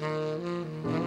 Música